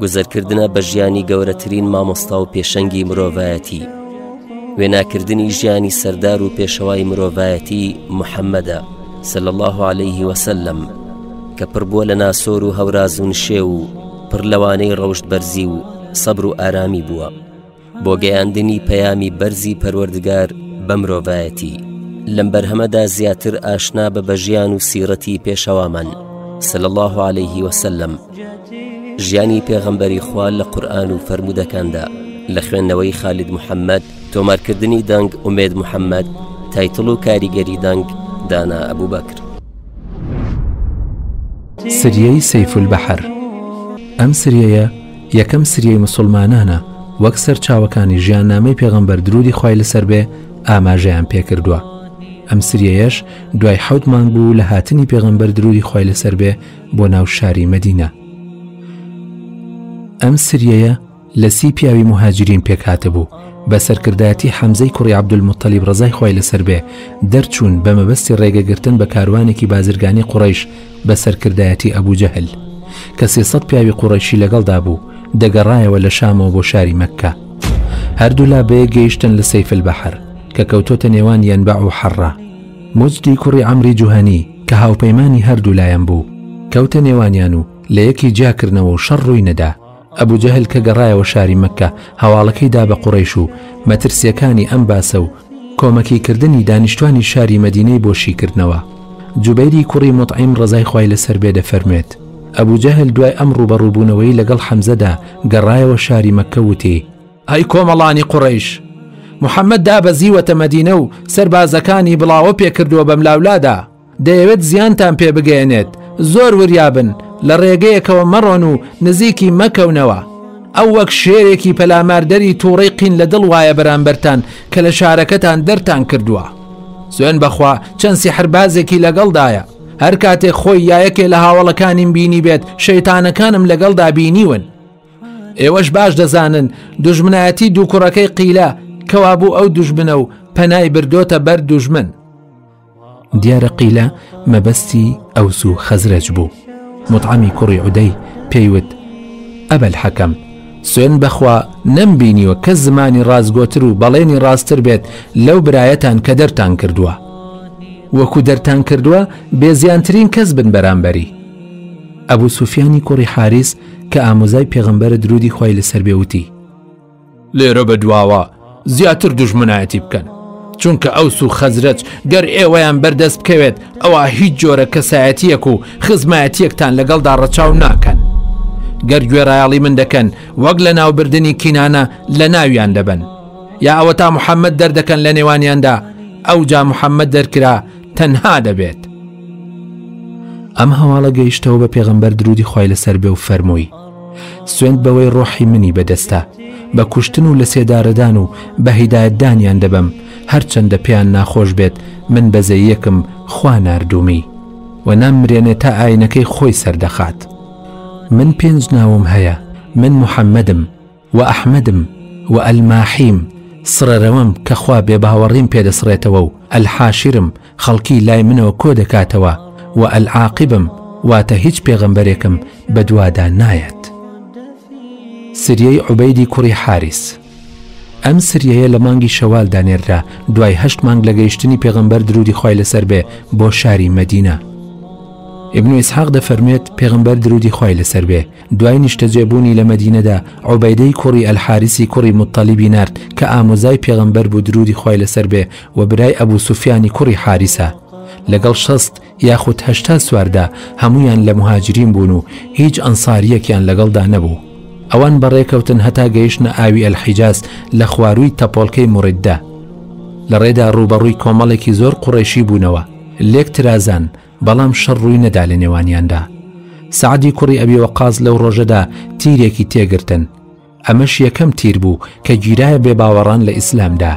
گوزەرکردنە بە ژیانی گەورەترین مامۆستا و پێشەنگی مرۆڤایەتی وێناکردنی ژیانی سەردار و پێشەوای مرۆڤایەتی محەممەدە سل الله عليه وسلم کە پڕبووە لە ناسۆر و هەورازون شێ و پڕ لەوانەی ڕەوشت بەرزی و سەبر و ئارامی بووە. بۆ گەیاندنی پەیامی بەرزی پەروەردگار بە مرۆڤایەتی لەم بەرهەمەدا زیاتر ئاشنا بە بەژیان و سیرەتی پێشەوامان سل الله عليه وسلم ژیانی پێغەمبەری خوا لە قورآن و فرەرمودەکاندا لە خوێندنەوەی خالد محەممەد تۆمارکردنی دەنگ ئومێد محەممەد تایتڵ و کاریگەری دەنگ دانا ئەبوو بەکر سریەی سەیفول بەحر ئەم سریەیە یەکەم سریەی مسوڵمانانە وەک سەرچاوەکانی ژیاننامەی پێغەمبەر درودی خوای لەسەر بێ ئاماژەیان پێکردوە ئەم سریەیەش دوای حەوت مانگ بوو لە هاتنی پێغەمبەر درودی خوای لەسەر بێ بۆ ناو شاری مەدینە ئەم سریەیە لە سی پیاوی مهاجرین پێکهاتە بوو بە سەرکردایەتی حەمزەی کوڕی عبدولمطلیب ڕزای خوای لەسەر بێ دەرچوون بە مەبەستی ڕێگەگرتن بە کاروانێکی بازرگانی قوڕیش بە سەرکردایەتی ئەبو جەهل، کە سێ سەد پیاوی قوڕەیشی لەگەڵدا بوو، دەگەڕایەوە لە شامەوە بۆ شاری مەککە. هەردوولا بەیەک گەیشتن لە سەیف البحر، کە کەوتۆتە نێوان یەنبع و حەڕە. مجدی کوڕی عەمری جوهەنی، کە هاوپەیمانی هەردوولایان بوو، کەوتە نێوانیان و لە یەکی جیا کردنەوە و شەڕ ڕووی نەدا. ئەبو جەهل کە گەڕایەوە شاری مەککە هەواڵەکەی دا بە قوڕەیش و مەترسیەکانی ئەم باسە و کۆمەکی کردنی دانیشتوانی شاری مەدینەی بۆ شیکردنەوە جوبەیری کوڕی مطعیم ڕزای خوای لەسەر بێ دەفەرموێت ئەبو جەهل دوای ئەم ڕوبەڕوبوونەوەی لەگەڵ حەمزەدا گەڕایەوە شاری مەککە وتی ئەی کۆمەڵانی قوڕەیش محەممەد دابەزیوەتە مەدینە و سەربازەکانی بڵاوە پێکردووە بەملاولادا دەیەوێت زیانتان پێ بگەیەنێت زۆر وریابن لە ڕێگەیەکەوە مەڕۆن و نزیکی مەکەونەوە ئەو وەک شێرێکی پەلاماردەری تووڕی قین لە دڵ وایە بەرامبەرتان کە لە شارەکەتان دەرتان کردووە سوێن بەخوا چەند سیحربازێکی لەگەڵدایە هەر کاتێک خۆی یایەکێ لە هاوڵەکانیم بینی بێت شەیتانەکانم لەگەڵدا بینیون ئێوەش باش دەزانن دژمنایەتی دوو کوڕەکەی قیلە کەوابوو ئەو دژمنە و پەنای بردۆتە بەر دژمن دیارە قیلە مەبەستی ئەوس و خەزرەج بوو مطعمی کوڕی عودەی پێیوت ئەبەل حەکەم سوێن بەخوا نەم بینیوە کە زمانی ڕازگۆتر و بەڵێنی ڕاستتر بێت لەو برایەتان کە دەرتان کردووە وەکو دەرتان کردووە بێزیانترین کەس بن بەرامبەری ئەبوو سوفیانی کوڕی حارس کە ئامۆزای پێغمبەرە درودی خی لەسەر بێوتی لێرە بە دواوە زیاتر دوژمنایەتی بکەن چونکە ئەوس و خەزرەج گەر ئێوەیان بەردەست بکەوێت ئەوە هیچ جۆرە کەسایەتیەک و خزمایەتیەکتان لەگەڵدا ڕەچاو ناکەن گەر گوێڕایەڵی من دەکەن وەک لە ناوبردننی کینانە لە ناویان دەبن یا ئەوە تا محەممەد دەردەکەن لە نێوانیاندا ئەو جا محەممەد دەرکرا تەنها دەبێت ئەم هەواڵە گەیشتەوە بە پێغمبەر درودی خی لەسەر بێ و فەرمووی سوێند بەوەی ڕۆحی منی بەدەستە بە کوشتن و لە سێدارەدان و بە هیدایەتدانیان دەبەم هەرچەندە پێیان ناخۆش بێت من بەزەیەکم خوا ناردوومی و ناممرێنێ تا ئاینەکەی خۆی سەردەخات من پێنج ناوم هەیە من محەمەدم و ئەحمەدم و ئەلماحیم، سڕەرەوەم کە خوا بێباوەڕیم پێ دەسڕێتەوە و ئەلحاشرم، خەڵکی لای منەوە کۆ دەکاتەوە و ئەلعاقبم، واتە هیچ پێغەمبەرێکم بە دوادا نایەت. سریەی عوبەیدی کوڕی حاریس ئەم سریەیە لە مانگی شەوالدا نێررا دوای هەشت مانگ لە گەیشتنی پێغەمبەر درودی خوای لەسەر بێ بۆ شاری مەدینە ئیبن و ئیسحاق دەفەرمێت پێغەمبەر درودی خوای لەسەر بێ دوای نیشتەجێ بوونی لە مەدینەدا عوبەیدەی کوڕی ئەلحاریسی کوڕی موتەلیبی نارد کە ئامۆزای پێغەمبەر بوو درودی خوای لەسەر بێ و برای ئەبو سوفیانی کوڕی حاریسە لەگەڵ شەست یاخود هەشتا سواردا هەموویان لە موهاجرین بوون و هیچ ئەنساریەکیان لەگەڵدا نەبوو ئەوان بەڕێکەوتن هەتا گەیشتنە ئاوی ئەلحیجاز لە خوارووی تەپۆڵکەی موڕیددا لە ڕێدا ڕووبەڕووی کۆمەڵێکی زۆر قوڕەیشی بوونەوە لێک ترازان بەڵام شەڕ ڕووی نەدا لە نێوانیاندا، سەعدی کوڕی ئەبی وەقاس لەو ڕۆژەدا تیرێکی تێگرتن، ئەمەش یەکەم تیر بوو کە گیرایە بێباوەڕان لە ئیسلامدا،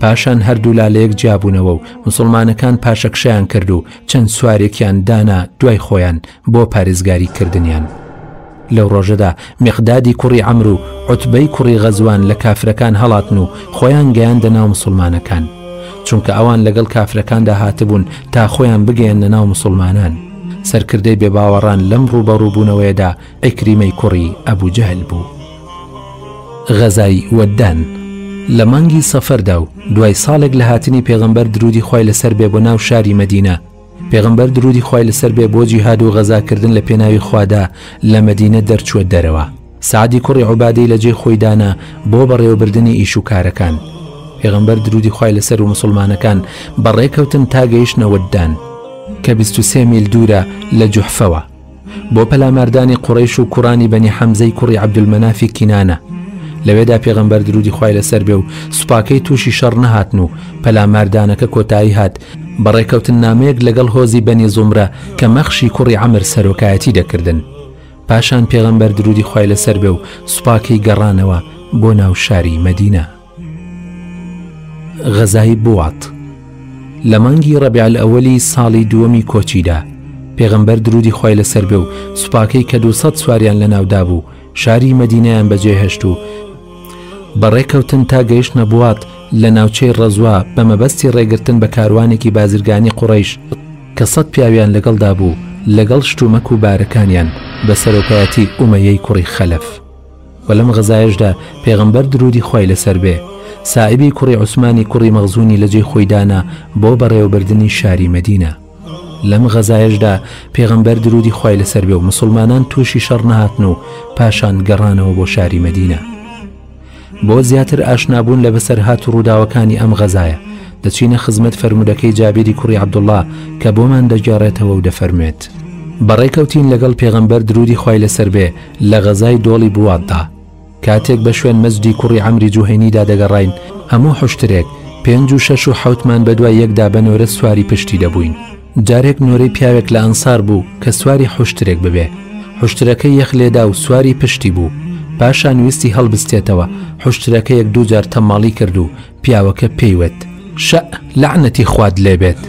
پاشان هەردوولا لەیەک جیابوونەوە و موسڵمانەکان پاشەکشەیان کرد و چەند سوارێکیان دانا دوای خۆیان بۆ پارێزگاری کردنیان. لەو ڕۆژەدا میقدادی کوڕی عەمر و عوتبەی کوڕی غەزوان لە کافرەکان هەڵاتن و خۆیان گەیاندە ناو مسوڵمانەکان، چونکە ئەوان لەگەڵ کافرەکاندا هاتبوون تا خۆیان بگەیەننە ناو مسوڵمانان، سەرکردەی بێباوەڕان لەم ڕووبەڕووبوونەوەیەدا عیکریمەی کوڕی ئەبو جەهل بوو. غەزای وەددان، لە مانگی سەفەردا و دوای ساڵێک لە هاتنی پێغەمبەر دروودی خوای لەسەر بێ بۆ ناو شاری مەدینە، پێغەمبەر درودی خوای لەسەر بێ بۆ جیهاد و غەزا کردن لە پێناوی خوادا لە مەدینە دەرچووە دەرەوە سەعدی کوڕی عوبادەی لە جێی خۆی دانا بۆ بەڕێوەبردنی ئیش و کارەکان پێغەمبەر درودی خوای لەسەر و مسلمانەکان بەڕێکەوتن تا گەیشتنە وەددان کە بیست و سێ میل دوورە لە جوحفەوە بۆ پەلاماردانی قوڕەیش و کوڕانی بەنی حەمزەی کوڕی عەبدولمەنافی کینانە، لەوێدا پێغەمبەر درودی خوای لەسەر بێ و سوپاکەی تووشی شەڕ نەهاتن و پەلاماردانەکە کۆتایی هات بە ڕێکەوتننامەیەک لەگەڵ هۆزی بەنی زومرە کە مەخشی کوڕی عەمر سەرۆکایەتی دەکردن پاشان پێغەمبەر درودی خوای لەسەر بێ و سوپاکەی گەڕانەوە بۆ ناو شاری مەدینە. غەزای بوات لە مانگی ڕەبی ئەوەلی ساڵی دووەمی کۆچیدا پێغەمبەر درودی خی لەسەر بێ و سوپاکەی کە دو سەد سواریان لە ناودا بوو شاری مەدینیان بەجێهێشت و بەڕێکەوتن تا گەیشت نەبوات لە ناوچەی ڕەزوا بە مەبەستی ڕێگرتن بە کاروانێکی بازرگانی قوڕیش کە سەد پیاویان لەگەڵدا بوو لەگەڵ شتومەک و بارەکانیان بە سەرۆکایەتی ئومەیەی کوڕی خەلف وە لەم غەزایەشدا پێغەمبەر درودی خوای لەسەر بێ سائیبی کوڕی عوسمانی کوڕی مەغزونی لە جێی خۆی دانا بۆ بەڕێوەبردنی شاری مەدینە لەم غەزایەشدا پێغەمبەر درودی خوای لەسەر بێ و مسوڵمانان تووشی شەڕ نەهاتن و پاشان گەڕانەوە بۆ شاری مەدینە بۆ زیاتر ئاشنابوون لە بەسەرهات و ڕووداوەکانی ئەم غەزایە دەچینە خزمەت فەرمودەکەی جابیری کوڕی عبدوڵا کە بۆمان دەگەڕێتەوە و دەفەرموێت بەڕێکەوتین لەگەڵ پێغەمبەر درودی خوای لەسەر بێ لە غەزای دۆڵی بواددا کاتێک بە شوێن مەجدی کوڕی عەمری جوهەینیدا دەگەڕاین، هەموو حوشترێک، پێنج و شەش و حەوتمان بە دوای یەکدا بە نۆرە سواری پشتی دەبووین. جارێک نۆرەی پیاوێک لە ئەنسار بوو کە سواری حوشترێک ببێ. حوشترەکەی یەخ لێدا و سواری پشتی بوو. پاشان ویستی هەڵبستێتەوە، حوشترەکە یەک دوو جار تەمماڵی کرد و پیاوەکە پێی وت، شەء، لەعنەتی خوات لێ بێت.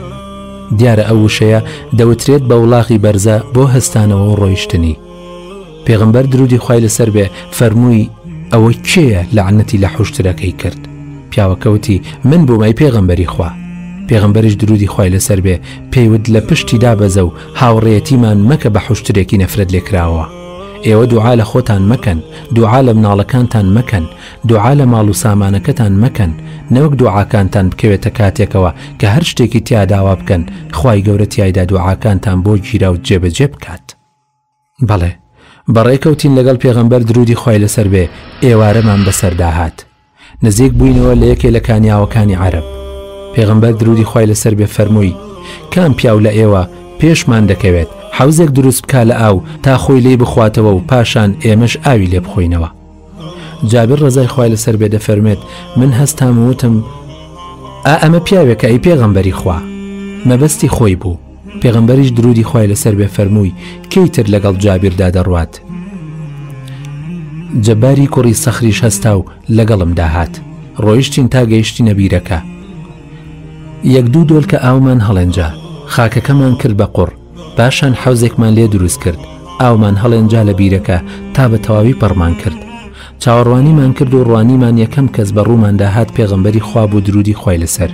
دیارە ئەو وشەیە دەوترێت بە وڵاغی بەرزە بۆ هەستانەوە و ڕۆیشتنی. پێغەمبەر درودی خوای لەسەر بێ فەرمووی ئەوە کێیە لەعنەتی لە حوشترەکەی کرد پیاوەکەوتی من بۆمای پێغەمبەری خوا پێغەمبەریش درودی خوای لەسەر بێ پێیوت لە پشتی دابەزە و هاوڕێتیمان مەکە بە حوشترێکی نەفرەت لێکراوە ئێوە دوعا لە خۆتان مەکەن دوعا لە مناڵەکانتان مەکەن دوعا لە ماڵ و سامانەکەتان مەکەن نەوەک دوعاکانتان بکەوێتە کاتێکەوە کە هەر شتێکی تیاداوا بکەن خی گەورە تایدا دوعاکانتان بۆ گیرا و جێبەجێ بکات. بەڵێ بەڕێکەوتین لەگەڵ پێغەمبەر درودی خوای لەسەر بێ ئێوارەمان بەسەردا هات نزیک بووینەوە لە یەکێ لە کانیاوەکانی عەرب پێغەمبەر درودی خوای لەسەر بێ فەرمووی کام پیاو لە ئێوە پێشمان دەکەوێت حوزێک دروست بکە لە ئاو تا خۆی لی بخواتەوە و پاشان ئێمەش ئاوی لێ بخۆینەوە جابر ڕەزای خوای لەسەر بێ دەفەرمێت، من هەستام و وتم، ئا ئەمە پیاوێکە ئەی پێغەمبەری خوا؟ مەبەستی خۆی بوو، پێغەمبەریش درودی خوای لەسەر بێ فەرمووی، کێی تر لەگەڵ جابردا دەڕوات؟ جەباری کوڕی سەخریش هەستا و لەگەڵمدا هات، ڕۆیشتین تا گەیشتینە بیرەکە، یەک دوو دۆلکە ئاومان هەڵێنجا، خاکەکەمان کرد بە قوڕ، پاشان حەوزێکمان لێ دروست کرد ئاومان هەڵێنجا لە بیرەکە تا بە تەواوی پڕمان کرد چاوەڕوانیمان کرد و ڕوانیمان یەکەم کەس بە ڕووماندا هات پێغەمبەری خواب و درودی خی لەسەر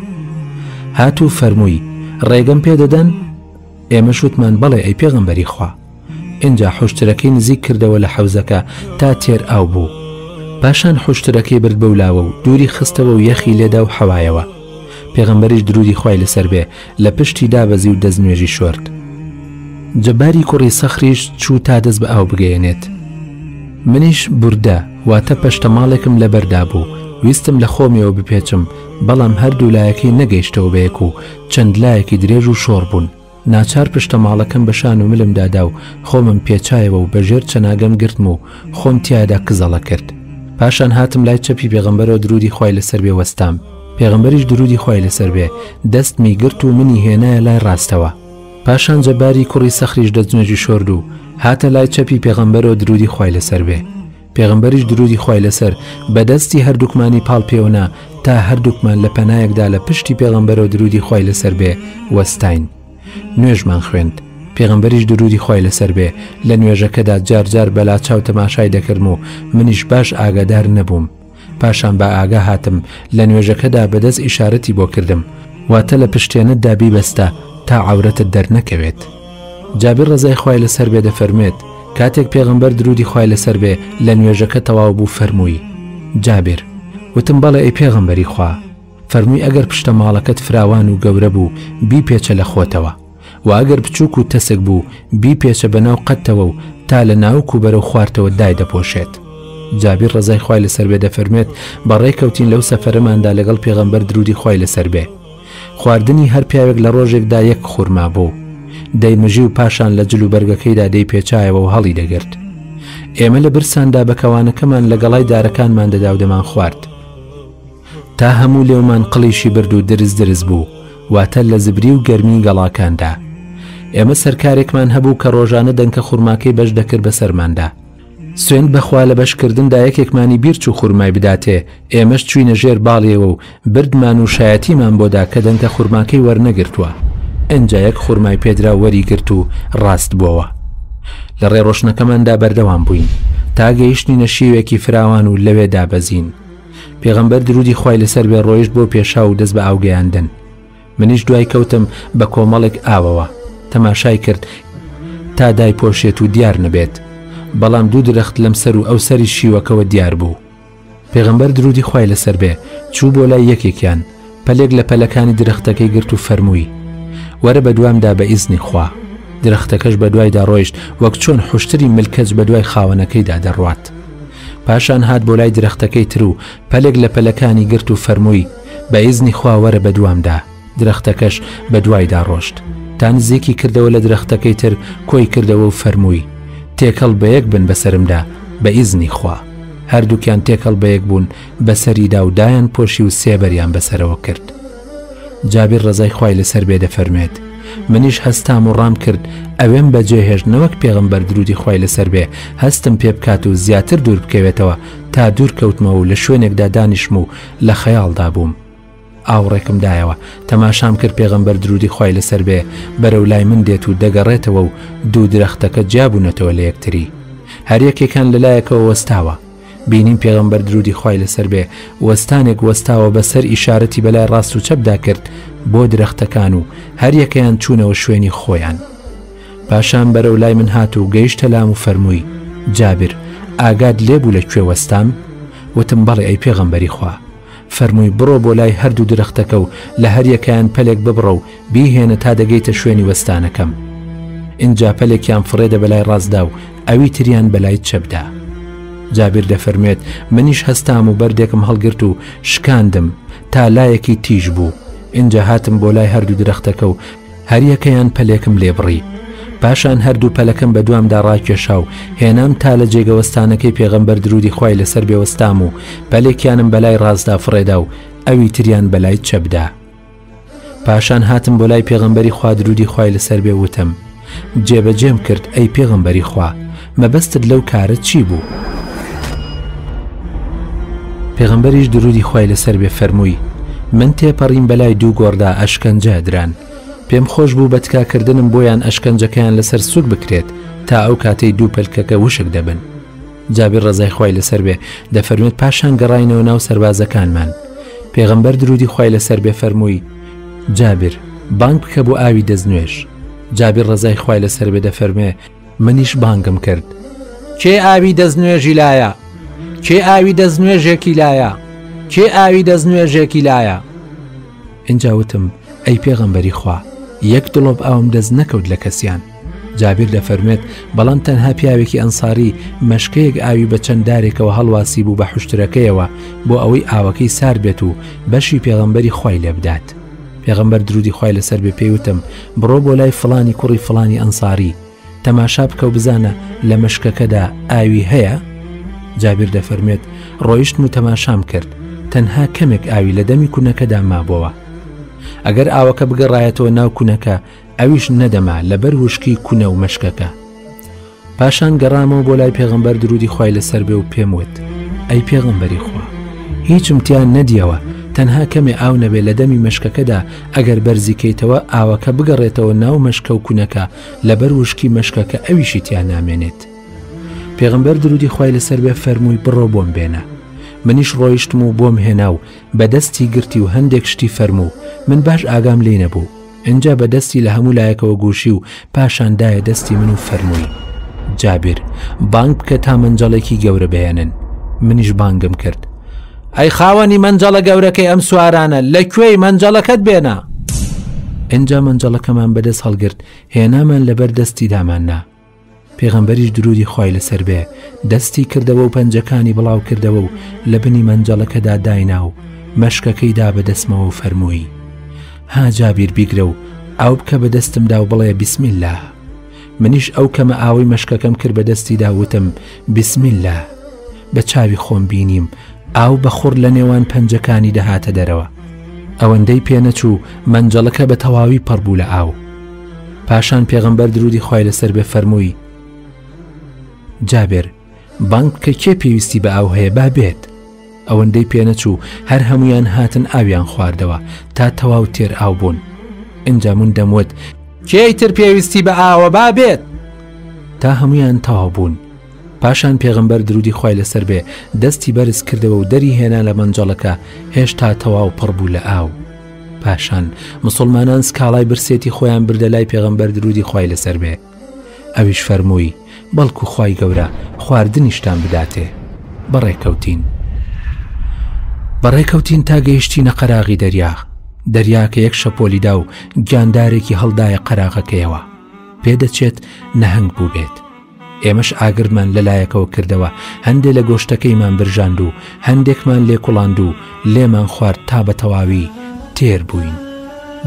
هات و فەرمووی ڕێگەم پێدەدەن ئێمە شوتمان بەڵێ ئەی پێغەمبەری خوا ئینجا حشتەکەی نزیک کردەوە لە حەوزەکە تا تێر ئاو بوو پاشان حشتەکەی برد بەولاوە و دووری خستەوە و یەخی لێدا و حەوایەوە پێغەمبەریش درودی خی لەسەر بێ لە پشتی دابەزی و دەست نوێژی شۆرد. جەباری کوڕی سەخریش چوو تا دەست بە ئاو بگەیەنێت. منیش بوردە، واتە پەشتەماڵێکم لە بەر دابوو، ویستم لە خۆمیەوە بپێچم، بەڵام هەر دوو لایەکەی نەگەیشتەوە بە یەک و چەند لایەکی درێژ و شۆڕ بوون. ناچار پشتەماڵەکەم بە شان و ملم دادا و خۆمم پێچایەوە و بە ژێر چەناگەم گرتم و خۆم تیادا کزەڵە کرد. پاشان هاتم لای چەپی پێغەمبەرەوە درودی خوای لەسەر بێ وەستام. پێغەمبەریش دروودی خوای لەسەر بێ دەستمی گرت و منی هێنایە لای ڕاستەوە پاشان جەباری کوڕی سەخریش دەستنوێژی شۆرد و هاتە لای چەپی پێغەمبەرەوە دروودی خوای لەسەر بێ پێغمبەریش درودی خی لەسەر بەدەستی هەردووکمانی پاڵ پێوەنا تا هەردووکمان لە پەنایەکدا لە پشتی پێغمبەرەوە درودی خی لەسەر بێ وەستین نوێژمان خوێند پێغمبەریش درودی خی لەسەر بێ لە نوێژەکەدا جارجار بەلا چاو تەماشای دەکردم و منیش باش ئاگادار نەبووم پاشان بە ئاگا هاتم لە نوێژەکەدا بە دەست ئیشارەتی بۆ کردم واتە لە پشتێنەتدا بیبەستە تا عورەتت دەرنەکەوێت جابر ڕزای خی لەسەر بێ دەفەرمێت کاتێک پێغمبەر درودی خی لەسەر بێ لە نوێژەکە تەواو بوو فەرمووی جابر وتم بەڵێ ئەی پێغمبەری خوا فەرمووی ئەگەر پشتە ماڵەکەت فراوان و گەورە بوو بیپێچە لە خۆتەوە وە ئەگەر بچوک و تەسک بوو بیپێچە بە ناو قەدتەوە و تا لە ناوک و بەرەو خوارتەوە دای دەپۆشێت. جابیر ڕەزای خوای لەسەر بێ دەفەرموێت بەڕێ کەوتین لەو سەفەرەماندا لەگەڵ پێغەمبەر درودی خوای لەسەر بێ خواردنی هەر پیاوێک لە ڕۆژێکدا یەک خورما بوو دەی مژی و پاشان لە جل و بەرگەکەیدا دەی پێچایەوە و هەڵی دەگرت ئێمە لە برساندا بەکەوانەکەمان لە گەڵای دارەکانمان دەدا و دەمان خوارد. تا هەموو لێومان قڵیشی برد و درز درز بوو، واتە لە زبری و گەرمی گەڵاکاندا. ئێمە سەرکارێکمان هەبوو کە ڕۆژانە دەنکە خورماکەی بەش دەکرد بەسەرماندا. سوێند بەخوا لە بەشکردندا یەکێکمانی بیر چوو خورمای بداتێ، ئێمەش چووینە ژێر باڵیەوە و بردمان و شایەتیمان بۆ دا کە دەنکە خورماکەی وەرنەگرتووە. ئینجا یەک خورمای پێ درا و وەری گرت و ڕاست بووەوە. لە ڕێ ڕۆشنەکەماندا بەردەوام بووین تا گەیشتینە شیوێکی فراوان و لەوێ دابەزین. پێغەمبەر درودی خوای لەسەر بێ ڕۆیشت بۆ پێشا و دەست بە ئاوگەیاندن منیش دوای کەوتم بە کۆمەڵێک ئاوەوە تەماشای کرد تا دای پۆشێت و دیار نەبێت بەڵام دوو درەخت لەم سەر و ئەو سەری شیوەکەوە دیار بوو پێغەمبەر درودی خوای لەسەر بێ چوو بۆ لای یەکێکیان پەلێک لە پەلەکانی درەختەکەی گرت و فەرمووی، وەرە بە دوامدا بە ئیزنی خوا. درەختەکەش بە دوایدا ڕۆیشت وەک چۆن حوشتری ملکەچ بە دوای خاوەنەکەیدا دەڕوات. پاشان هات بۆ لای درەختەکەی تر و پەلێک لە پەلەکانی گرت و فەرمووی، بە ئیزنی خوا وەرە بە دوامدا. درەختەکەش بە دوایدا ڕۆشت. تا نزیکی کردەوە لە درەختەکەی تر کۆی کردەوە و فەرمووی، تێکەڵ بە یەک بن بەسەرمدا بە ئیزنی خوا. هەردووکیان تێکەڵ بە یەک بوون، بەسەریدا و دایان پۆشی و سێبەریان بەسەرەوە کرد جابیر ڕزای خوای لەسەر بێ دەفەرمێت منیش هەستام و ڕام کرد ئەوێم بەجێ هێشت نەوەک پێغم بەردرودی خی لەسەر بێ هەستم پێ بکات و زیاتر دوور بکەوێتەوە تا دوور کەوتمەوە و لە شوێنێکدا دانیشم و لە خەیاڵدا بووم ئاوڕێکم دایەوە تەماشام کرد پێغەمبەر درودی خی لەسەر بێ بەرەو لای من دێت و دەگەڕێتەوە و دوو درەختەکە جیابوونەتەوە لە یەکتری هەریەکێکان لەلایەکەوە وەستاوە بینیم پێغەمبەر درودی خی لەسەر بێ وەستانێک وەستاوە بەسەر ئیشارەتی بەلای ڕاست و چەپدا کرد بۆ درەختەکان و هەریەکەیان چوونەوە شوێنی خۆیان پاشان بەرەو لای من هات و گەیشتە لام و فەرمووی جابر ئاگاد لێبوو لە کوێ وەستام وتم بەڵێ ئەی پێغەمبەری خوا فەرمووی بڕۆ بۆ لای هەردوو درەختەکە و لە هەریەکەیان پەلێک ببڕە و بیهێنە تا دەگەیتە شوێنی وەستانەکەم. ئینجا پەلێکیان فڕێدە بە لای ڕاستدا و ئەوی تریان بە لای چەپدا. جابیر دەفەرموێت منیش هەستام و بەردێکم هەڵگرت و شکاندم تا لایەکی تیژ بوو، ئینجا هاتم بۆ لای هەردوو درەختەکە و هەریەکەیان پەلێکم لێ بڕی. پاشان هەردوو پەلەکەم بە دوامدا ڕاکێشا و هێنام تا لە جێگەوەستانەکەی پێغەمبەر دروودی خوای لەسەر بێ وەستام و پەلێکیانم بەلای ڕاستدا فڕێدا و ئەوی تریان بەلای چەپدا. پاشان هاتم بۆ لای پێغەمبەری خوا دروودی خوای لەسەر بێ وتم، جێبەجێم کرد ئەی پێغەمبەری خوا، مەبەستت لەو کارە چی بوو؟ پێغەمبەریش درودی خوای لەسەر بێ فەرمووی من تێپەڕیم بەلای دوو گۆڕدا ئەشکەنجە دران پێم خۆش بوو بە تکاکردنم بۆیان ئەشکەنجەکەیان لەسەر سوک بکرێت تا ئەو کاتەی دوو پلکەکە وشک دەبن جابر ڕزای خوای لەسەر بێ دەفەرمێت پاشان گەڕینەوە ناو سربازەکانمان پێغەمبەر درودی خوای لەسەر بێ فەرمووی جابر بانگ بکە بۆ ئاوی دەستنوێش جابر ڕزای خوای لەسەر بێ دەفەرمێ منیش بانگم کرد، کێ ئاوی دەستنوێژی لایە؟ کێ ئاوی دەستنوێژێکی لایە؟ کێ ئاوی دەستنوێژێکی لایە؟ ئینجا وتم، ئەی پێغەمبەری خوا، یەک دڵۆپ ئاوم دەست نەکەوت لە کەسیان. جابیر دەفەرموێت، بەڵام تەنها پیاوێکی ئەنساری مەشکەیەک ئاوی بە چەند دارێکەوە هەڵواسیبوو بە حوشترەکەیەوە بۆ ئەوەی ئاوەکەی سارد بێت و بەشی پێغەمبەری خوای لێ بدات. پێغەمبەر درودی خوای لەسەر بێ پێیوتم بڕۆ بۆ لای فلانی کوڕی فلانی ئەنساری تەماشا بکە و بزانە لە مشکەکەدا ئاوی هەیە جابیر دەفەرمێت ڕۆیشتم و تەماشام کرد تەنها کەمێک ئاوی لە دەمی کوونەکەدا مابەوە ئەگەر ئاوەکە بگەڕایەتەوە ناو کوونەکە ئەویش نەدەما لەبەر وشکی کونە و مەشکەکە پاشان گەڕامەوە بۆ لای پێغمبەر درودی خی لەسەر بێ و پێم وت ئەی پێغمبەری خوا هیچم تیان نەدیەوە تەنها کەمێ ئاو نەبێ لە دەمی مەشکەکەدا ئەگەر بەرزیکەیتەوە ئاوەکە بگەڕێتەوە ناو مەشکە و کونەکە لەبەر وشکی مەشکەکە ئەویشی تیا نامێنێت پێغمبەر درودی خی لەسەر بێ فەرمووی بڕۆ بۆم بێنە منیش ڕۆیشتم و بۆم هێنا و بەدەستی گرتی و هەندێک شتی فەرموو من باش ئاگام لی نەبوو ئینجا بە دەستی لە هەموو لایەکەوە گووشی و پاشان دایە دەستی من و فەرمووی جابیر بانگ بکە تا مەنجەڵێکی گەورە بهێنن منیش بانگم کرد ئەی خاوەنی مەنجەڵە گەورەکەی ئەم سوارانە لە کوێی مەنجەڵەکەت بێنە ئەجا مەنجەڵەکەمان بەدەست هەڵگرت هێنامان لەبەر دەستی داماننا پێغەمبەریش درودی خوای لەسەر بێ دەستی کردەوە و پەنجەکانی بڵاو کردەوە و لە بنی مەنجەڵەکەدا داینا و مەشکەکەی دا بە دەستمەوە و فەرمووی ها جابیر بیگرە و ئاو بکە بە دەستمدا و بڵێ بسم الله منیش ئەو کەمە ئاوەی مەشکەکەم کرد بە دەستیدا وتم بسم الله بە چاوی خۆم بینیم ئاو بە خوڕ لە نێوان پەنجەکانی دەهاتە دەرەوە ئەوەندەی پێنەچوو مەنجەڵەکە بە تەواوی پەڕبوو لە ئاو پاشان پێغەمبەر درودی خوای لەسەر بێ فەرمووی جابێر بانگ بکە کێ پێویستی بە ئاو هەیە با بێت ئەوەندەی پێنەچوو هەر هەمویان هاتن ئاویان خواردەوە تا تەواو تێر ئاو بوون ئینجا من دەموت کێی تر پێویستی بە ئاوە با بێت تا هەمویان تەواو بوون پاشان پێغەمبەر درودی خوای لەسەر بێ دەستی بەرز کردەوە و دەری هێنا لە مەنجەڵەکە هێشتا تەواو پڕ بوو لە ئاو پاشان مسلمانان سکاڵای برسێتی خۆیان بردە لای پێغەمبەر درودی خوای لەسەر بێ ئەویش فەرمووی بەڵکو خی گەورە خواردنیشتان بداتێ بەڕێکەوتین بەڕێکەوتین تا گەیشتی نە قەراغی دەریا دەریا کە یەک شەپۆلیدا و گیاندارێکی هەڵدایە قەراغەکەیەوە پێدەچێت نەهنگ بوو بێت ئێمەش ئاگرمان لە لایەکەوە کردەوە، هەندێ لە گۆشتەکەیمان برژاند و هەندێکمان لێ کوڵاند و لێمان خوارد تا بە تەواوی تێر بووین.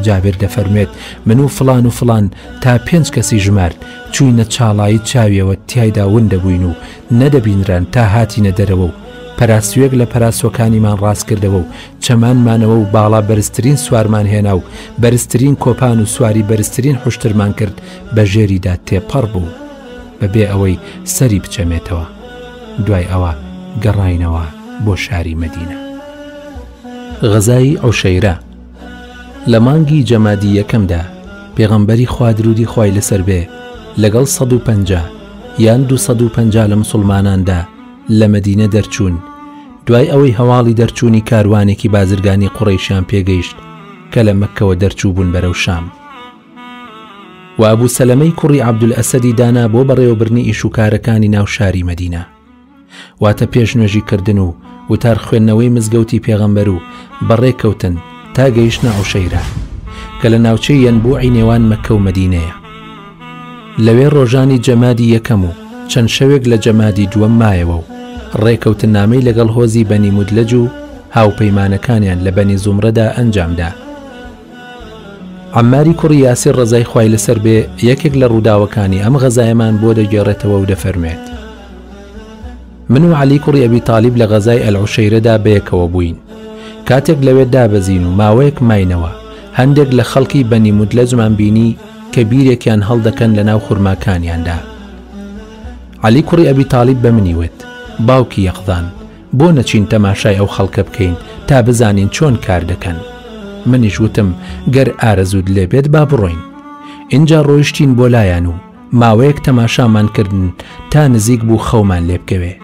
جابر دەفەرموێت، من و فڵان و فڵان تا پێنج کەسی ژمارد، چووینە چاڵایی چاویەوە تیایدا ون دەبووین و نەدەبینران تا هاتینە دەرەوە و پەراسوێک لە پەراسوەکانیمان ڕاست کردەوە و چەمانمانەوە و باڵا بەرزترین سوارمان هێنا و بەرزترین کۆپان و سواری بەرزترین حوشترمان کرد بە ژێریدا تێپەڕ بوو بەبێ ئەوەی سەری بچەمێتەوە، دوای ئەوە گەڕاینەوە بۆ شاری مەدینە. غەزای عوشەیرە، لە مانگی جەمادی یەکەمدا، پێغەمبەری خوا درودی خوای لەسەر بێ لەگەڵ سەد و پەنجا یان دوو سەد و پەنجا لە موسڵماناندا لە مەدینە دەرچوون، دوای ئەوەی هەواڵی دەرچوونی کاروانێکی بازرگانی قوڕەیشیان پێگەیشت کە لە مەککەوە دەرچووبوون بەرەو شام. و ئەبو سەلەمەی کوڕی عەبدولئەسەدی دانا بۆ بەڕێوەبردنی ئیش و کارەکانی ناو شاری مەدینە واتە پێش نوێژی کردن و وتار خوێندنەوەی مزگەوتی پێغەمبەر و بەڕێکەوتن تا گەیشتە عوشەیرە کە لە ناوچەی یەنبوعی نێوان مەکە و مەدینەیە لەوێ ڕۆژانی جەمادی یەکەم و چەند شەوێک لە جەمادی دووەم مایەوە و ڕێکەوتن نامەی لەگەڵ هۆزی بەنی مدلەج و هاوپەیمانەکانیان لە بەنی زومرەدا ئەنجامدا عەمماری کوڕی یاسر ڕەزای خوای لەسەر بێ یەکێک لە ڕووداوەکانی ئەم غەزایەمان بۆ دەگێڕێتەوە و دەفەرموێت من و عەلی کوڕی ئەبی تالیب لە غەزای ئەلعوشەیرەدا بەیەکەوە بووین کاتێک لەوێ دابەزین و ماوەیەک ماینەوە هەندێک لە خەڵکی بەنی مدلەجمان بینی کە بیرێکیان هەڵدەکەن لە ناو خورماکانیاندا عەلی کوڕی ئەبی تالیب بە منی وت باوکی یەقظان بۆ نەچین تەماشای ئەو خەڵکە بکەین تا بزانین چۆن کار دەکەن منیش وتم گەر ئارەزووت لێ بێت با بڕۆین ئینجا ڕۆیشتین بۆ لایەن و ماوەیەک تەماشامان کردن تا نزیک بوو خەومان لێ بکەوێ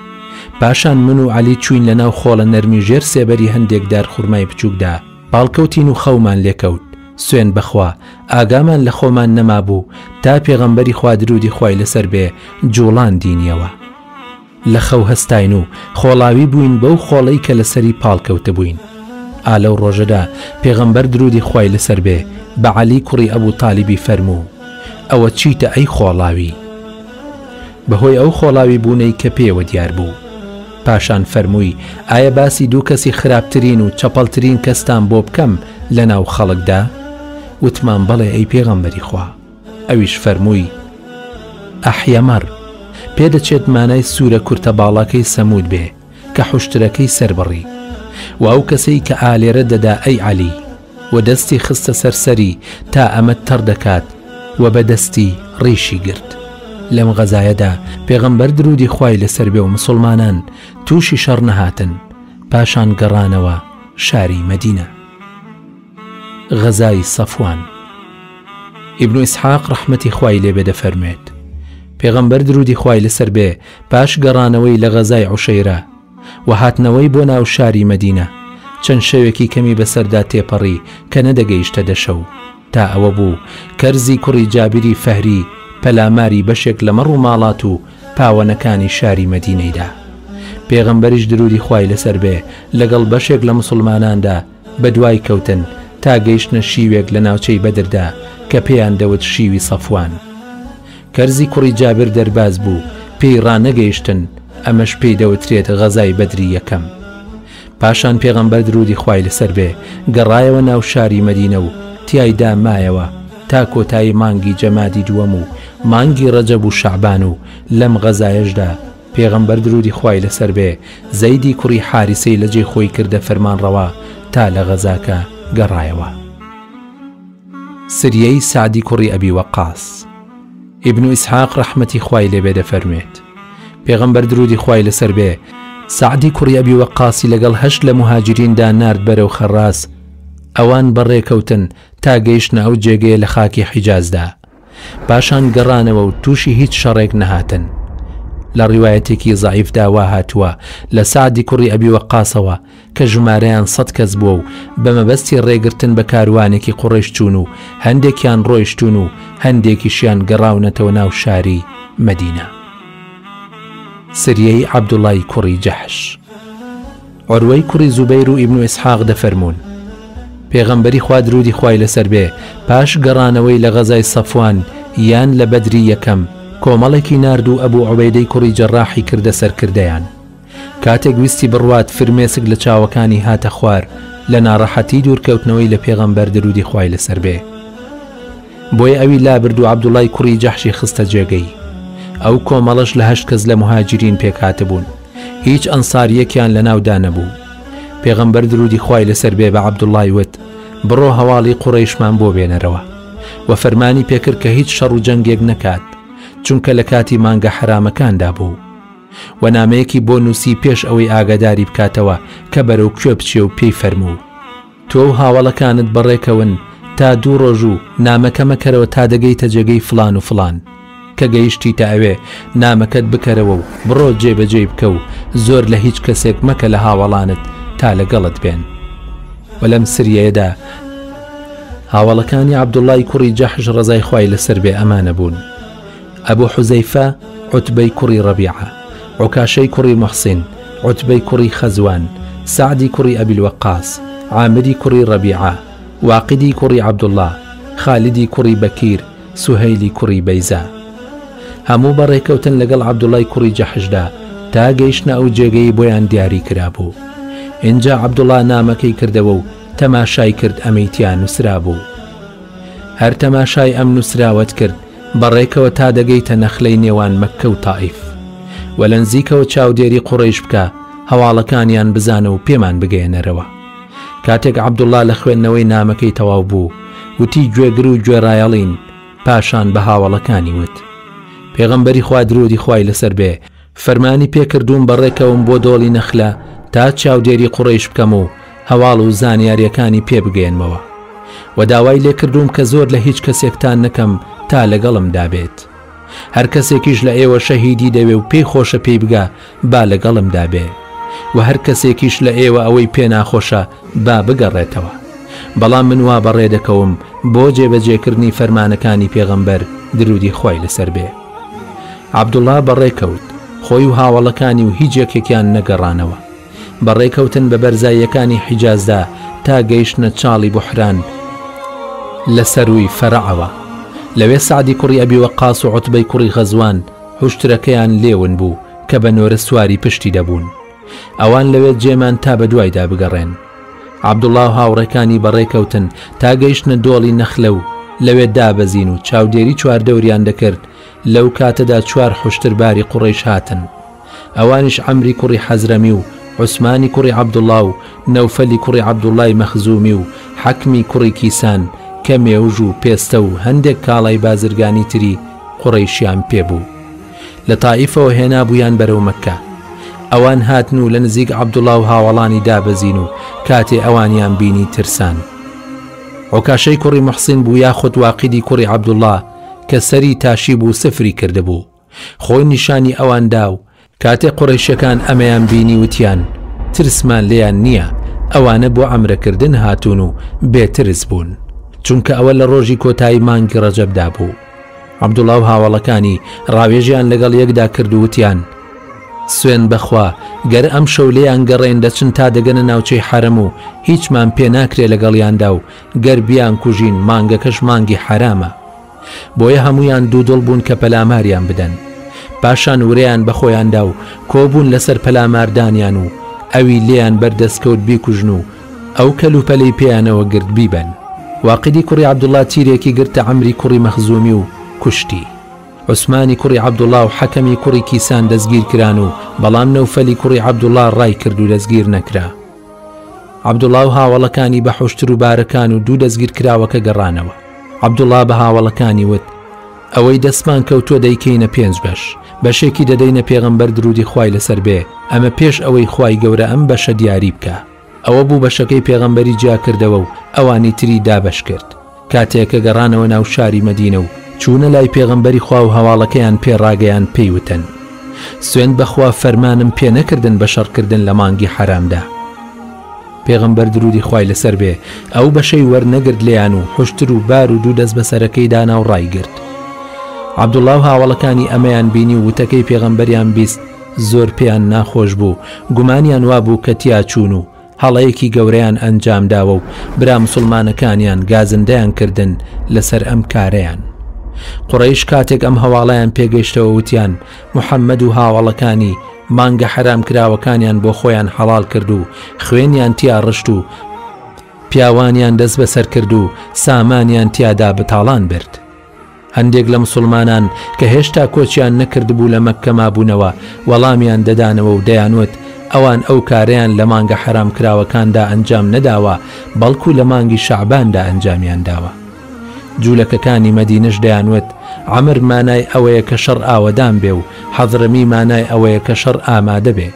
پاشان من و عەلی چوین لە ناو خۆڵە نەرمی ژێر سێبەری هەندێک دار خورمای بچووکدا پاڵکەوتین و خەومان لێکەوت سوێن بەخوا ئاگامان لە خۆمان نەمابوو تا پێغەمبەری خوا درودی خوای لەسەر بێ جوڵان دینیەوە. لە خەو هەستاین و خۆڵاوی بووین بەو خۆڵەی کە لەسەری پاڵکەوتبووین. ئا لەو ڕۆژەدا پێغەمبەر درودی خوای لەسەر بێ بە عەلی کوڕی ئەبو تالیبی فەرموو، ئەوە چیتە ئەی خۆڵاوی؟ بەهۆی ئەو خۆڵاوی بوونەی کە پێیەوە دیار بوو. پاشان فەرمووی، ئایا باسی دوو کەسی خراپترین و چەپەڵترین کەستان بۆ بکەم لەناو خەڵکدا؟ وتمان، بەڵێ ئەی پێغەمبەری خوا. ئەویش فەرمووی، ئەحیەمەر، پێدەچێت مانای سوورە کورتە باڵاکەی سەموود بێ کە حوشترەکەی سەر بڕی. وە ئەو کەسەی کە ئالێرە دەدا ئەی عەلی، وە دەستی خستە سەر سەری تا ئەمە تەڕ دەکات، وە بە دەستی ڕیشی گرت. لەم غەزایەدا پێغەمبەر دروودی خوای لەسەر بێ و موسڵمانان تووشی شەڕ نەهاتن، پاشان گەڕانەوە شاری مەدینە. غەزای سەفوان ئیبن ئیسحاق ڕەحمەتی خوای لێبێ دەفەرموێت پێغەمبەر درودی خوای لەسەر بێ پاش گەڕانەوەی لە غەزای عوشەیرە و هاتنەوەی بۆ ناو شاری مەدینە چەند شەوێکی کەمی بەسەردا تێپەڕی کە نەدەگەیشتە دەشەو تا ئەوە بوو کەرزی کوڕی جابری فەهری پەلاماری بەشێک لە مەڕ و ماڵات و پاوەنەکانی شاری مەدینەیدا پێغەمبەریش درودی خوای لەسەر بێ لەگەڵ بەشێک لە مسلماناندا بەدوای کەوتن تا گەیشتنە شیوێک لە ناوچەی بەدردا کە پێیان دەوت شیوی سەفوان. کەرزی کوڕی جابر دەرباز بوو، پێی ڕانەگەیشتن، ئەمەش پێی دەوترێت غەزای بەدری یەکەم. پاشان پێغەمبەر درودی خوای لەسەر بێ گەڕایەوە ناو شاری مەدینە و تیایدا مایەوە تا کۆتایی مانگی جەمادی دووەم و مانگی ڕەجەب و شەعبان و لەم غەزایەشدا پێغەمبەر درودی خوای لەسەر بێ زەیدی کوڕی حاریسەی لە جێ خۆی کردە فەرمانڕەوا تا لە غەزاکە گەڕایەوە سریەی سەعدی کوڕی ئەبی وەقاس ئیبن و ئیسحاق ڕەحمەتی خوای لێبێ دەفەرموێت پێغەمبەر درودی خوای لەسەر بێ سەعدی کوڕی ئەبی وەقاسی لەگەڵ هەشت لە مهاجریندا نارد بەرەو خەڕاز ئەوان بەڕێکەوتن تا گەیشتنە ئەو جێگەیە لە خاکی حیجازدا پاشان گەڕانەوە و تووشی هیچ شەڕێک نەهاتن لە ڕیواەتێکی زعیف داوا هاتووە لە سعدی کوڕی ئەبی وە قاسەوە کە ژمارەیان سەد کەس بووە و بە مەبەستی ڕێگرتن بە کاروانێکی قوڕش چوون و هەندێکیان ڕۆیشتون و هەندێکیشیان گەڕاونەتەوە ناو شاری مەدینە سریەی عەبدوڵای کوڕی جەحش. عروەی کوڕی زوبەیر و ئیبن ئیسحاق دەفەرموون، پێغەمبەری خوا دروودی خوای لەسەر بێ پاش گەڕانەوەی لە غەزای سەفوان یان لە بەدری یەکەم کۆمەڵێکی نارد و ئەبوو عوبەیدەی کوڕی جەراحی کردە سەرکردەیان کاتێک ویستی بڕوات فرمێسک لە چاوەکانی هاتە خوار لە ناڕەحەتی دوورکەوتنەوەی لە پێغەمبەر دروودی خوای لەسەر بێ بۆیە ئەوی لابرد و عەبدوڵای کوڕی جەحشی خستە جێگەی ئەو کۆمەڵەش لە هەشت کەس لە مهاجرین پێکهاتبوون هیچ ئەنساریەکیان لەناودا نەبوو پێغەمبەر درودی خوای لەسەر بێ بە عەبدوڵای وت بڕۆ هەواڵی قوڕەیشمان بۆ بێنەرەوە و فەرمانی پێکرد کە هیچ شەڕ و جەنگێک نەکات چونکە لە کاتی مانگە حرامەکاندا بوو و نامەیەکی بۆ نووسی پێش ئەوەی ئاگاداری بکاتەوە کە بەرەو کوێ بچێ و پێی فەرموو تۆ و هاوەڵەکانت بەڕێکەون تا دوو ڕۆژ و نامەکە مەکەرەوە تا دەگەیتە جێگەی فڵان و فڵان. کە گەیشتیتە ئەوێ، نامەکەت بکەرەوە و بڕۆ جێبەجێی بکە و زۆر لە هیچ کەسێک مەکە لە هاوەڵانت تا لەگەڵت بێن. وە لەم سریەیەدا هاوەڵەکانی عەبدوڵڵای کوڕی جەحش ڕەزای خوای لەسەر بێ ئەمانە بوون. ئەبو حوزەیفە، عوتبەی کوڕی ڕەبیعە، عوکاشەی کوڕی موحسین، عوتبەی کوڕی خەزوان، سەعدی کوڕی ئەبیل وەقاس، عامری کوڕی ڕەبیعە، واقیدی کوڕی عەبدوڵڵا، خالیدی کوڕی بەکیر، سوهەیلی کوڕی بەیزا. هەموو بە ڕێکەوتن لەگەڵ عەبدوڵای کوڕی جەحشدا تا گەیشتنە ئەو جێگەی بۆیان دیاری کرابوو. ئینجا عەبدوڵا نامەکەی کردەوە و تەماشای کرد ئەمەی تیا نووسرابوو. هەر تەماشای ئەم نووسراوەت کرد، بە ڕێکەوە تا دەگەیتە نەخلەی نێوان مەککە و تائیف، وە لە نزیکەوە چاودێری قوڕەیش بکە هەواڵەکانیان بزانە و پێمان بگەیەنەرەوە. کاتێک عەبدوڵڵا لە خوێندنەوەی نامەکەی تەواو بوو، وتی، گوێگر و گوێڕایەڵین، پاشان بە هاوەڵەکانی وت، پێغەمبەری خوا درودی خوای لەسەر بێ، فەرمانی پێ کردووم بەڕێکەوم بۆ دۆڵی نەخلە تا چاودێری قوڕەیش بکەم و هەواڵ و زانیارییەکانی پێ بگەیەنمەوە و داوای لێ کردووم کە زۆر لە هیچ کەسێکتان نەکەم تا لەگەڵمدا بێت. هەر کەسێکیش لە ئێوە شەهیدی دەوێ و پێی خۆشە پێی بگا با لەگەڵمدا بێ و هەر کەسێکیش لە ئێوە ئەوەی پێ ناخۆشە با بگەڕێتەوە. بەڵام من وا بەڕێ دەکەوم بۆ جێبەجێکردنی فەرمانەکانی پێغەمبەر، درودی خوای لەسەر بێ. عەبدوڵا بەڕێ کەوت، خۆی و هاوەڵەکانی و هیچ یەکێکیان نەگەڕانەوە. بەڕێ کەوتن بە بەرزاییەکانی حیجازدا تا گەیشتنە چاڵی بوحران لە سەرووی فەرەعەوە. لەوێ سەعدی کوڕی ئەبی وەقاس و عوتبەی کوڕی غەزوان حوشترەکەیان لێ ون بوو کە بە نۆرە سواری پشتی دەبوون. ئەوان لەوێ جێمان تا بە دوایدا بگەڕێن. عەبدوڵا و هاوڕێکانی بەڕێ کەوتن تا گەیشتنە دۆڵی نەخلە و لەوێ دابەزین و چاودێری چواردەوریان دەکرد لەو کاتەدا چوار حوشترباری قوڕەیش هاتن، ئەوانیش عەمری کوڕی حەزرەمی و عوسمانی کوڕی عەبدوڵڵا و نەوفەلی کوڕی عەبدوڵڵای مەخزوومی و حەکمی کوڕی کیسان کە مێوژ و پێستە و هەندێک کاڵای بازرگانی تری قوڕەیشیان پێ بوو لە تائیفەوە هێنابوویان بەرەو مەککە. ئەوان هاتن و لە نزیک عەبدوڵڵا و هاوەڵانی دابەزین و کاتێ ئەوانیان بینی ترسان. عوکاشەی کوڕی موحسین بوو یاخود واقیدی کوڕی عەبدوڵڵا، کە سەری تاشیبوو سفری کردبوو خۆی نیشانی ئەوان دا و کاتێ قوڕەیشەکان ئەمەیان بینی وتیان ترسمان لێیان نییە ئەوانە بۆ عەمرە کردن هاتوون و بێ ترس بوون چونکە ئەوە لە ڕۆژی کۆتایی مانگی ڕەجەب دا بوو عەبدوڵا و هاوەڵەکانی ڕاوێژیان لەگەڵ یەکدا کرد و وتیان سوێن بەخوا گەر ئەمشەو لێیان گەڕێین دەچن تا دەگەنە ناوچەی حەرەم و هیچمان پێ ناکرێ لەگەڵیاندا و گەر بیانکوژین مانگەکەش مانگی حەرامە بۆیە هەموویان دوودڵ بوون کە پەلاماریان بدەن پاشان ورەیان بەخۆیاندا و کۆبوون لەسەر پەلاماردانیان و ئەوی لێیان بەر دەستکەوت بیکوژن و ئەو کەلوپەلەی پێیانەوە گرت بیبەن واقیدی کوڕی عەبدوڵڵا تیرێکی گرتە عەمری کوڕی مەخزوومی و کوشتی. عوسمانی کوڕی عەبدوڵڵا و حەکەمی کوڕی کیسان دەستگیرکران و بەڵام نەوفەلی کوڕی عەبدوڵڵا ڕایکرد و دەستگیرنەکرا. عەبدوڵا و هاوەڵەکانی بە حوشتر و بارەکان و دوو دەستگیرکراوەکە گەڕانەوە. عەبدوڵا بە هاوەڵەکانی وت، ئەوەی دەستمان کەوتووە دەیکەینە پێنج بەش، بەشێکی دەدەینە پێغەمبەر درودی خوای لەسەر بێ، ئەمە پێش ئەوەی خوای گەورە ئەم بەشە دیاری بکا. ئەوە بوو بەشەکەی پێغەمبەری جیاکردەوە و ئەوانی تری دابەشکرد. کاتێ کە گەڕانەوە ناو شاری مەدینە و چوونە لای پێغەمبەری خوا و هەواڵەکەیان پێ ڕاگەیاند پێی وتن، سوێند بە خوا فەرمانم پێ نەکردن بە شەڕ کردن لە مانگی حەرامدا. پێغەمبەر درودی خوای لە سەر بێ ئەو بەشەی وەرنەگرت لێیان و حوشتر و بار و دوو دەست بە سەرەکەی دانا و ڕایگرت. عەبدوڵڵا و هاوەڵەکانی ئەمەیان بینی و وتەکەی پێغەمبەریان بیست زۆر پێیان ناخۆش بوو، گومانیان وا بوو کە تیا چوون و هەڵەیەکی گەورەیان ئەنجامداوە و برا مسوڵمانەکانیان گازندەیان کردن لەسەر ئەم کارەیان قوڕەیش کاتێک ئەم هەواڵیان پێگەشتەوە وتیان محەممەد و هاوڵەکانی مانگە حرام کراوەکانیان بۆ خۆیان حەڵال کرد و خوێنیان تیا ڕشت و پیاوانیان دەست بەسەر کرد و سامانیان تیادا بەتاڵان برد هەندێک لە مسوڵمانان کە هێشتا کۆچیان نەکردبوو لە مەککە مابوونەوە وەڵامیان دەدانەوە و دەیانوت ئەوان ئەو کارەیان لە مانگە حەرام کراوەکاندا ئەنجام نەداوە بەڵکو لە مانگی شەعباندا ئەنجامیان داوە جوولەکەکانی مەدینەش دەیانوت عەمر مانای ئەوەیە کە شەڕ ئاوەدان بێ و حەزرەمی مانای ئەوەیە کە شەڕ ئامادە بێ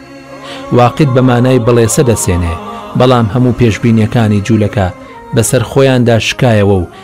واقیت بە مانای بڵێسە دەسێنێ بەڵام هەموو پێشبینیەکانی جوولەکە بەسەر خۆیاندا شکایەوە و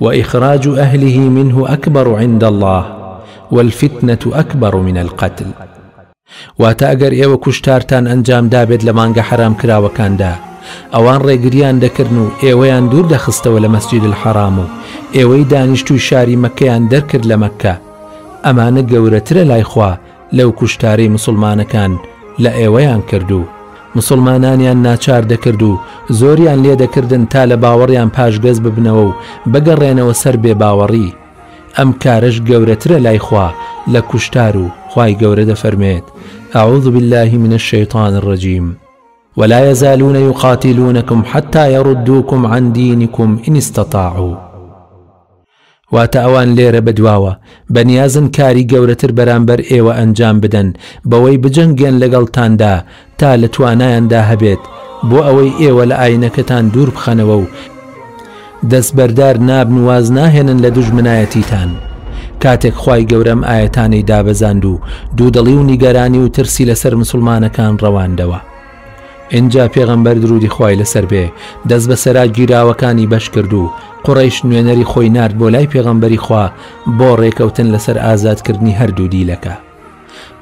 و اخراج اهله منه اکبر عند اللە و الفتنە اکبر من القتل واتە ئەگەر ئێوە کوشتارتان ئەنجام دابێت لە مانگە حەرام کراوەکاندا ئەوان ڕێگریان دەکردن و ئێوەیان دوور دەخستەوە لە مەسجد الحرام و ئێوەی دانیشتووی شاری مەکەیان دەرکرد لە مەککە ئەمانە گەورەترە لای خوا لەو کوشتارەی مسوڵمانەکان لە ئێوەیان کرد و مسوڵمانانیان ناچار دەکرد و زۆریان لێ دەکردن تا لە باوەڕیان پاشگەز ببنەوە و بگەڕێنەوە سەر بێ باوەڕی ئەم کارەش گەورەترە لای خوا لە کوشتار و خوای گەورە دەفەرمێت اعوذ باللە من الشیطان الرجیم ولا يزالون يقاتلونكم حتى يردوكم عن دينكم إن استطاعوا واتە ئەوان لێرە بەدواوە، بەنیازن کاری گەورەتر بەرامبەر ئێوە ئەنجام بدەن، بەوەی بجەنگێن لەگەڵتاندا، تا لە توانایاندا هەبێت، بۆ ئەوەی ئێوە لە ئاینەکەتان دوور بخەنەوە و دەستبەردار نابن و واز ناهێنن لە دوژمنایەتیتان. کاتێک خوای گەورە ئەم ئایەتانەی دابەزاند و دوودڵی و نیگەرانی و ترسی لەسەر مسوڵمانەکان ڕەواندەوە، ئینجا پێغەمبەر درودی خوای لەسەر بێ دەست بە سەرا گیراوەکانی بەش کرد و قوڕەیش نوێنەری خۆی نارد بۆ لای پێغەمبەری خوا بۆ ڕێکەوتن لەسەر ئازادکردنی هەردوو دیلەکە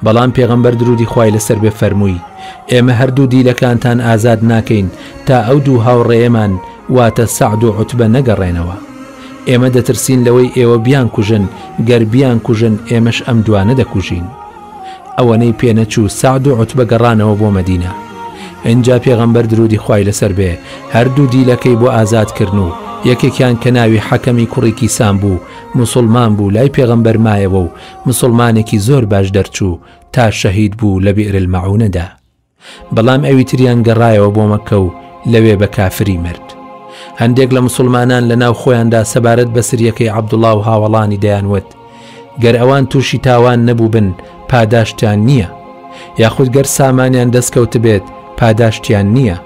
بەڵام پێغەمبەر درودی خوای لەسەر بێ فەرمووی ئێمە هەردوو دیلەکانتان ئازاد ناکەین تا ئەو دوو هاوڕێیەمان واتە سەعد و عوتبە نەگەڕێنەوە ئێمە دەترسین لەوەی ئێوە بیان کوژن گەر بیان کوژن ئێمەش ئەم دوانە دەکوژین ئەوەنەی پێ نەچوو سەعد و عوتبە گەڕانەوە بۆ مەدینە ئینجا پێغەمبەر درودی خوای لەسەر بێ هەردوو دیلەکەی بۆ ئازاد کردن و یەکێکیان کە ناوی حەکەمی کوڕی کیسان بوو موسوڵمان بوو لای پێغەمبەر مایەوە و موسوڵمانێکی زۆر باش دەرچوو تا شەهید بوو لە بیئرلمەعونەدا. بەڵام ئەوی تریان گەڕایەوە بۆ مەککە و لەوێ بە کافری مرد. هەندێک لە موسڵمانان لە ناو خۆیاندا سەبارەت بە سریەکەی عەبدوڵا و هاوەڵانی دەیانوت، گەر ئەوان تووشی تاوان نەبووبن پاداشتیان نییە، یاخود گەر سامانیان دەستکەوتبێت پاداشتیان نییە.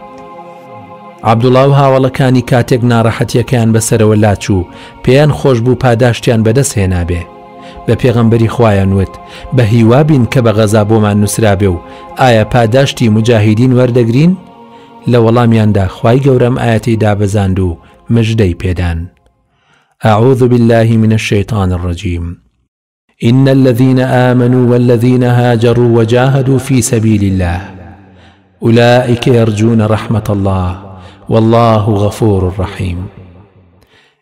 عەبدوڵا و هاوەڵەکانی کاتێک ناڕەحەتییەکەیان بەسەرەوە لاچوو، پێیان خۆشبوو پاداشتیان بەدەست هێنابێ. بە پێغەمبەری خوایان وت، بە هیوا بین کە بە غەزا بۆمان نووسرابێ و ئایا پاداشتی موجاهیدین وەردەگرین؟ لە وەڵامیاندا خوای گەورە ئەم ئایەتەی دابەزاند و مژدەی پێدان، اعوذ باللە من الشیطان الرجیم، ان الذین آمنوا والذین هاجروا وجاهدوا فی سبیل اللە اولئک یرجون رحمة اللە واللە غفور رحیم.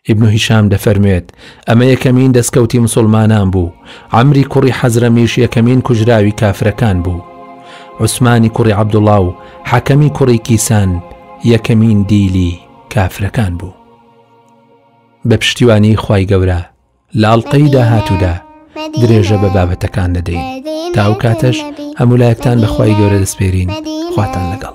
ئیبن هیشام دەفەرموێت، ئەمە یەکەمین دەستکەوتی مسوڵمانان بوو، عەمری کوڕی حەزرەمیش یەکەمین کوژراوی کافرەکان بوو. عوسمانی کوڕی عەبدوڵا و حەکەمی کوڕی کیسان یەکەمین دیلی کافرەکان بوو. بە پشتیوانی خوای گەورە لە ئەڵلقەی داهاتوودا درێژە بە بابەتەکان دەدەین تا ئەو کاتەش هەمولایەکتان بەخوای گەورە دەسپێرین خواتان لەگەڵ.